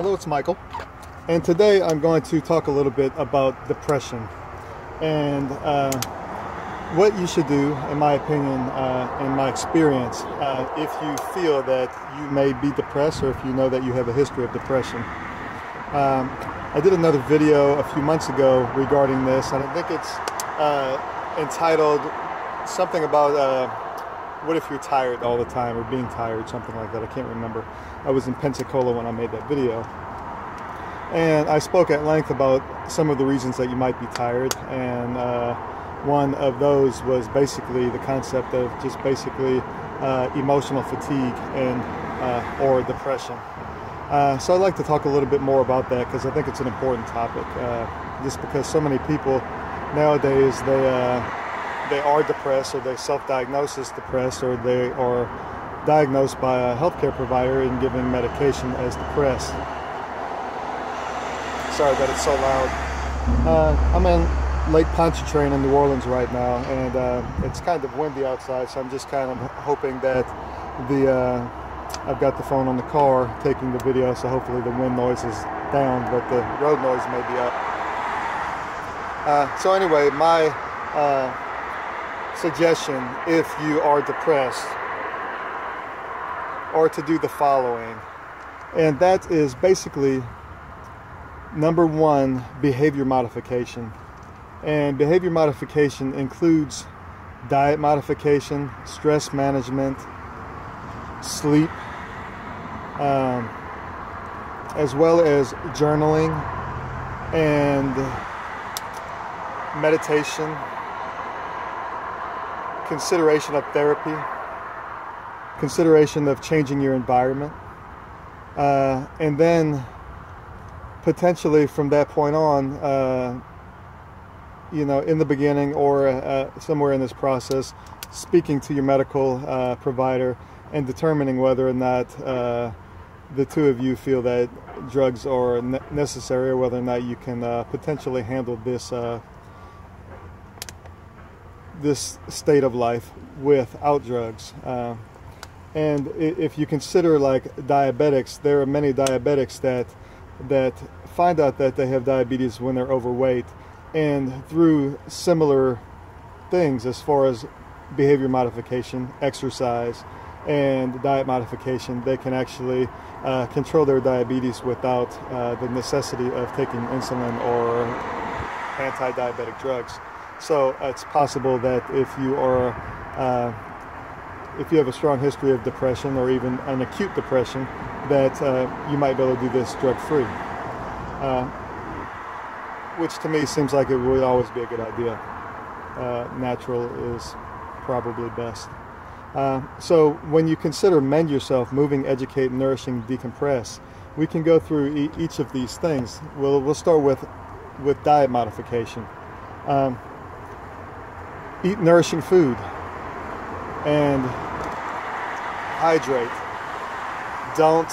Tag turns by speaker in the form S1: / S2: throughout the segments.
S1: Hello, it's Michael. And today I'm going to talk a little bit about depression and uh, what you should do, in my opinion, uh, in my experience, uh, if you feel that you may be depressed or if you know that you have a history of depression. Um, I did another video a few months ago regarding this, and I think it's uh, entitled something about uh, what if you're tired all the time or being tired, something like that. I can't remember. I was in Pensacola when I made that video. And I spoke at length about some of the reasons that you might be tired. And uh, one of those was basically the concept of just basically uh, emotional fatigue and uh, or depression. Uh, so I'd like to talk a little bit more about that because I think it's an important topic. Uh, just because so many people nowadays they uh, they are depressed or they self-diagnose as depressed or they are diagnosed by a healthcare provider and given medication as depressed. Sorry that it's so loud. Uh, I'm in Lake Pontchartrain in New Orleans right now and uh, it's kind of windy outside so I'm just kind of hoping that the uh, I've got the phone on the car taking the video so hopefully the wind noise is down but the road noise may be up. Uh, so anyway, my uh, suggestion if you are depressed or to do the following. And that is basically number one behavior modification. And behavior modification includes diet modification stress management sleep um, as well as journaling and meditation consideration of therapy, consideration of changing your environment, uh, and then potentially from that point on, uh, you know, in the beginning or uh, somewhere in this process, speaking to your medical uh, provider and determining whether or not uh, the two of you feel that drugs are necessary or whether or not you can uh, potentially handle this this state of life without drugs. Uh, and if you consider like diabetics, there are many diabetics that that find out that they have diabetes when they're overweight, and through similar things as far as behavior modification, exercise, and diet modification, they can actually uh, control their diabetes without uh, the necessity of taking insulin or anti-diabetic drugs. So it's possible that if you are, uh, if you have a strong history of depression or even an acute depression, that uh, you might be able to do this drug free. Uh, which to me seems like it would always be a good idea. Uh, natural is probably best. Uh, so when you consider mend yourself, moving, educate, nourishing, decompress, we can go through e each of these things. We'll, we'll start with, with diet modification. Um, eat nourishing food and hydrate. Don't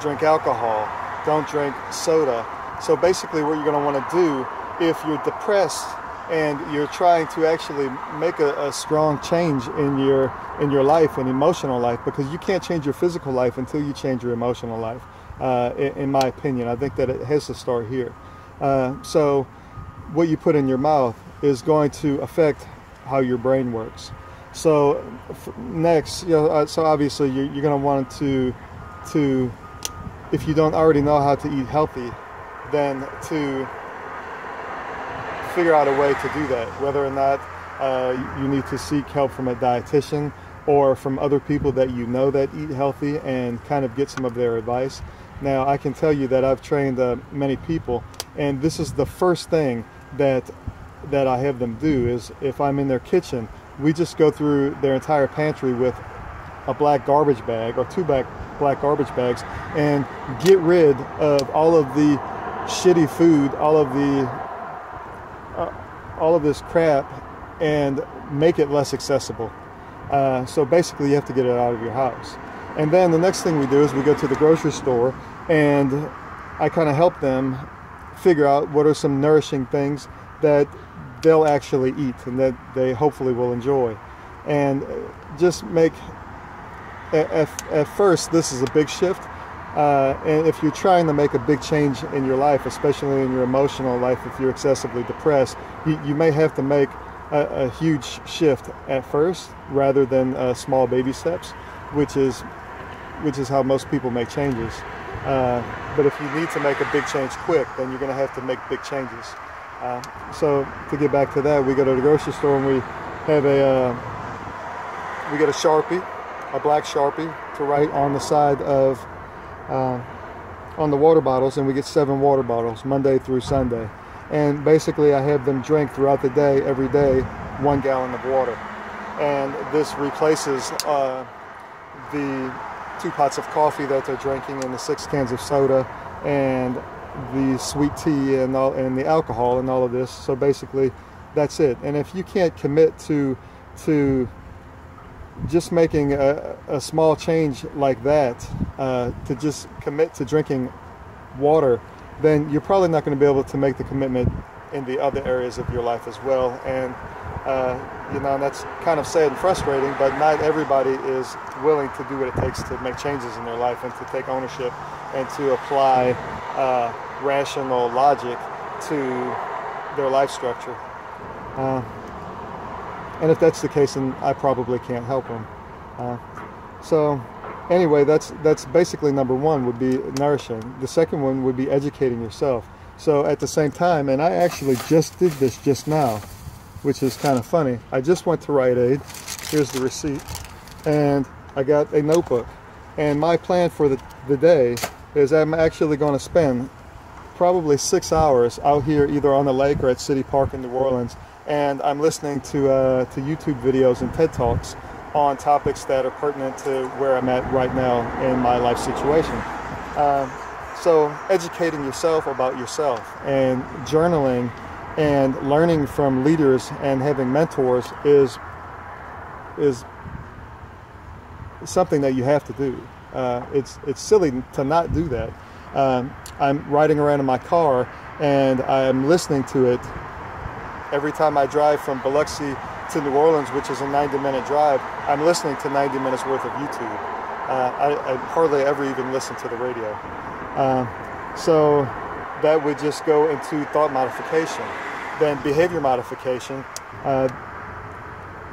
S1: drink alcohol. Don't drink soda. So basically what you're going to want to do if you're depressed and you're trying to actually make a, a, strong change in your in your life and emotional life because you can't change your physical life until you change your emotional life uh, in, in, my opinion I think that it has to start here uh, so what you put in your mouth is going to affect how your brain works. So next, you know, uh, so obviously you're, you're going to want to, to, if you don't already know how to eat healthy, then to figure out a way to do that, whether or not uh, you need to seek help from a dietitian or from other people that you know that eat healthy and kind of get some of their advice. Now, I can tell you that I've trained uh, many people, and this is the first thing that that I have them do is if I'm in their kitchen, we just go through their entire pantry with a black garbage bag or two black black garbage bags and get rid of all of the shitty food, all of the uh, all of this crap, and make it less accessible. Uh, so basically, you have to get it out of your house. And then the next thing we do is we go to the grocery store and I kind of help them figure out what are some nourishing things that they'll actually eat and that they hopefully will enjoy. And just make, at, at first, this is a big shift, Uh, and if you're trying to make a big change in your life, especially in your emotional life, if you're excessively depressed, you, you may have to make a, a, huge shift at first rather than uh, small baby steps, which is which is how most people make changes. Uh, but if you need to make a big change quick, then you're going to have to make big changes. Uh, so to get back to that, we go to the grocery store and we have a uh, we get a sharpie, a black sharpie, to write on the side of uh, on the water bottles, and we get seven water bottles Monday through Sunday. And basically, I have them drink throughout the day, every day, one gallon of water. And this replaces uh, the two pots of coffee that they're drinking and the six cans of soda and the sweet tea and all and the alcohol and all of this. So basically, that's it. And if you can't commit to to just making a, a small change like that, uh, to just commit to drinking water, then you're probably not going to be able to make the commitment in the other areas of your life as well. And uh, you know, and that's kind of sad and frustrating, but not everybody is willing to do what it takes to make changes in their life and to take ownership and to apply uh, rational logic to their life structure. Uh, and if that's the case, then I probably can't help them. Uh, so anyway, that's that's basically number one would be nourishing. The second one would be educating yourself. So at the same time, and I actually just did this just now, which is kind of funny. I just went to Rite Aid. Here's the receipt, and I got a notebook. And my plan for the, the day is I'm actually going to spend probably six hours out here either on the lake or at City Park in New Orleans and I'm listening to uh, to YouTube videos and TED Talks on topics that are pertinent to where I'm at right now in my life situation. Um, so educating yourself about yourself and journaling and learning from leaders and having mentors is is something that you have to do. Uh, it's it's silly to not do that. Um, I'm riding around in my car and I'm listening to it every time I drive from Biloxi to New Orleans, which is a 90 minute drive, I'm listening to 90 minutes worth of YouTube. Uh, I, I, hardly ever even listen to the radio. Uh, so that would just go into thought modification. Then behavior modification, uh,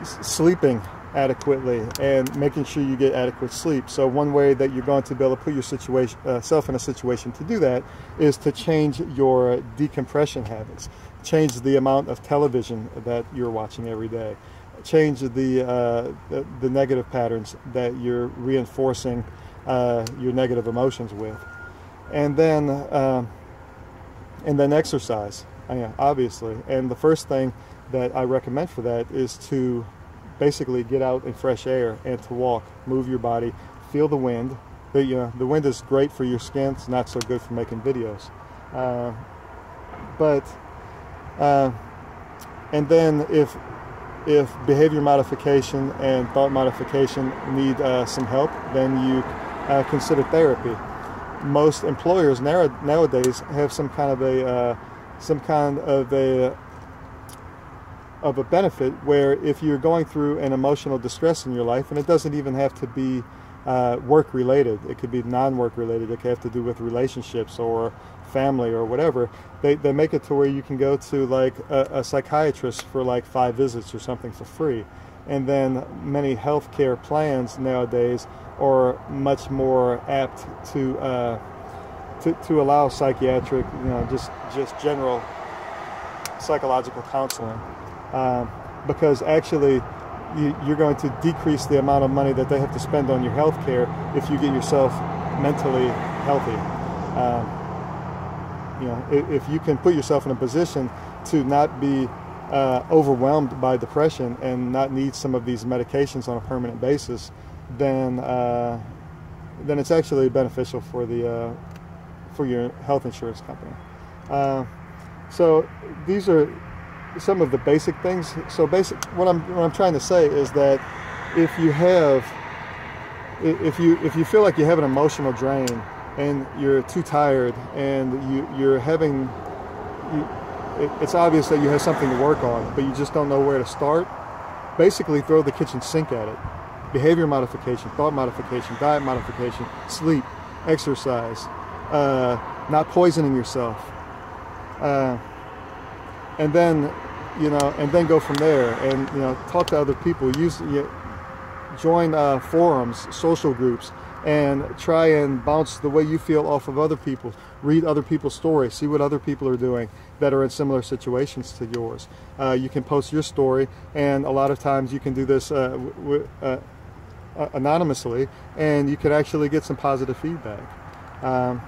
S1: sleeping adequately and making sure you get adequate sleep. So one way that you're going to be able to put yourself uh, in a situation to do that is to change your decompression habits change the amount of television that you're watching every day, change the, uh, the, the, negative patterns that you're reinforcing uh, your negative emotions with. And then, uh, and then exercise, yeah, obviously. And the first thing that I recommend for that is to basically get out in fresh air and to walk, move your body, feel the wind. The, you know, the wind is great for your skin, it's not so good for making videos. Uh, but uh, and then if if behavior modification and thought modification need uh, some help, then you uh, consider therapy. Most employers now, nowadays have some kind of a uh, some kind of a of a benefit where if you're going through an emotional distress in your life, and it doesn't even have to be uh, work related. It could be non-work related. It could have to do with relationships or family or whatever. They, they make it to where you can go to like a, a psychiatrist for like five visits or something for free. And then many healthcare plans nowadays are much more apt to uh, to, to allow psychiatric, you know, just just general psychological counseling, um, because actually you, are going to decrease the amount of money that they have to spend on your health care if you get yourself mentally healthy. Um, you know, if, if, you can put yourself in a position to not be uh, overwhelmed by depression and not need some of these medications on a permanent basis, then uh, then it's actually beneficial for the uh, for your health insurance company. Uh, so these are some of the basic things. So basic, what I'm what I'm trying to say is that if you have, if you if you feel like you have an emotional drain and you're too tired and you you're having, you, it, it's obvious that you have something to work on, but you just don't know where to start. Basically, throw the kitchen sink at it. Behavior modification, thought modification, diet modification, sleep, exercise, uh, not poisoning yourself, uh, and then you know, and then go from there, and you know, talk to other people. Use you, join uh, forums, social groups, and try and bounce the way you feel off of other people. Read other people's stories, see what other people are doing that are in similar situations to yours. Uh, you can post your story, and a lot of times you can do this uh, uh, anonymously, and you can actually get some positive feedback. Um,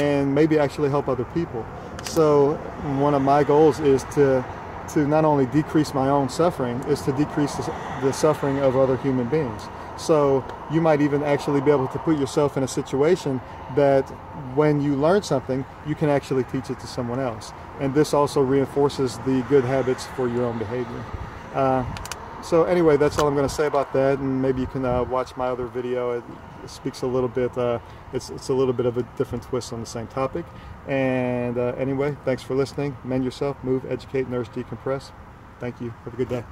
S1: and maybe actually help other people. So one of my goals is to to not only decrease my own suffering, is to decrease the, the suffering of other human beings. So you might even actually be able to put yourself in a situation that when you learn something, you can actually teach it to someone else. And this also reinforces the good habits for your own behavior. Uh, so anyway, that's all I'm going to say about that. And maybe you can uh, watch my other video. It, speaks a little bit, uh, it's, it's a little bit of a different twist on the same topic. And uh, anyway, thanks for listening. Mend yourself, move, educate, nurse, decompress. Thank you. Have a good day.